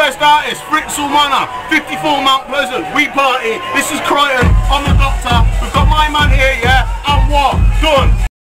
best artist, Fritz Manor, 54 Mount Pleasant. We party. This is Crichton. I'm the doctor. We've got my man here, yeah?